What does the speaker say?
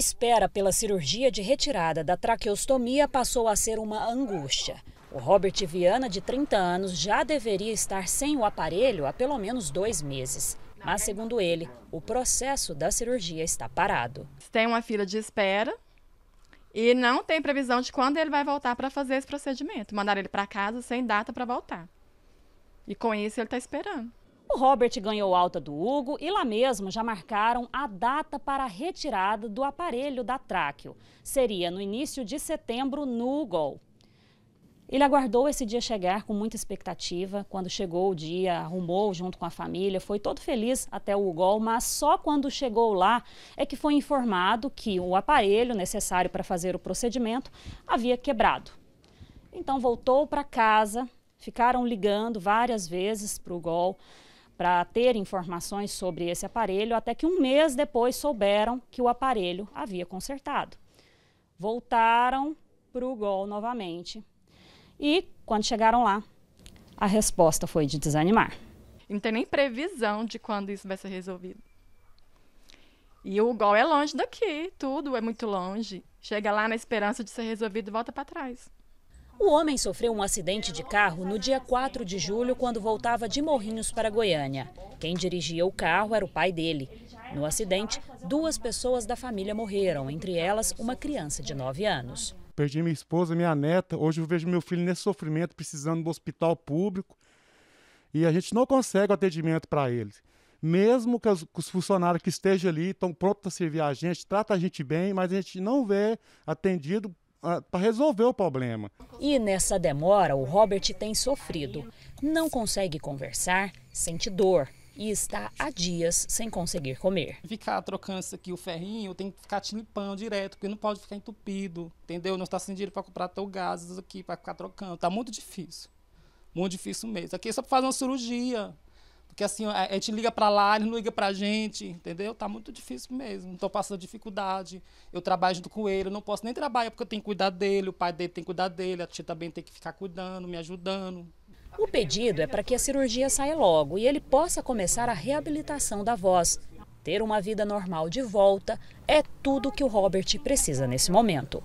espera pela cirurgia de retirada da traqueostomia passou a ser uma angústia. O Robert Viana, de 30 anos, já deveria estar sem o aparelho há pelo menos dois meses. Mas, segundo ele, o processo da cirurgia está parado. Tem uma fila de espera e não tem previsão de quando ele vai voltar para fazer esse procedimento. Mandar ele para casa sem data para voltar. E com isso ele está esperando. O Robert ganhou alta do Hugo e lá mesmo já marcaram a data para a retirada do aparelho da tráqueo. Seria no início de setembro no UGOL. Ele aguardou esse dia chegar com muita expectativa. Quando chegou o dia, arrumou junto com a família, foi todo feliz até o UGOL, mas só quando chegou lá é que foi informado que o aparelho necessário para fazer o procedimento havia quebrado. Então voltou para casa, ficaram ligando várias vezes para o UGOL para ter informações sobre esse aparelho, até que um mês depois souberam que o aparelho havia consertado. Voltaram para o GOL novamente e, quando chegaram lá, a resposta foi de desanimar. Não tem nem previsão de quando isso vai ser resolvido. E o GOL é longe daqui, tudo é muito longe. Chega lá na esperança de ser resolvido e volta para trás. O homem sofreu um acidente de carro no dia 4 de julho, quando voltava de Morrinhos para Goiânia. Quem dirigia o carro era o pai dele. No acidente, duas pessoas da família morreram, entre elas uma criança de 9 anos. Perdi minha esposa, minha neta. Hoje eu vejo meu filho nesse sofrimento, precisando do hospital público. E a gente não consegue o atendimento para eles. Mesmo que os, funcionários que estejam ali estão prontos a servir a gente, trata a gente bem, mas a gente não vê atendido para resolver o problema. E nessa demora, o Robert tem sofrido. Não consegue conversar, sente dor e está há dias sem conseguir comer. Ficar trocando isso aqui, o ferrinho, tem que ficar te limpando direto, porque não pode ficar entupido, entendeu? Não está sem dinheiro para comprar teu gás aqui, para ficar trocando. Tá muito difícil. Muito difícil mesmo. Aqui é só para fazer uma cirurgia. Porque assim, a gente liga para lá, ele não liga pra gente, entendeu? Tá muito difícil mesmo. Tô passando dificuldade. Eu trabalho junto com ele, não posso nem trabalhar porque eu tenho que cuidar dele, o pai dele tem que cuidar dele, a tia também tem que ficar cuidando, me ajudando. O pedido é para que a cirurgia saia logo e ele possa começar a reabilitação da voz. Ter uma vida normal de volta é tudo que o Robert precisa nesse momento.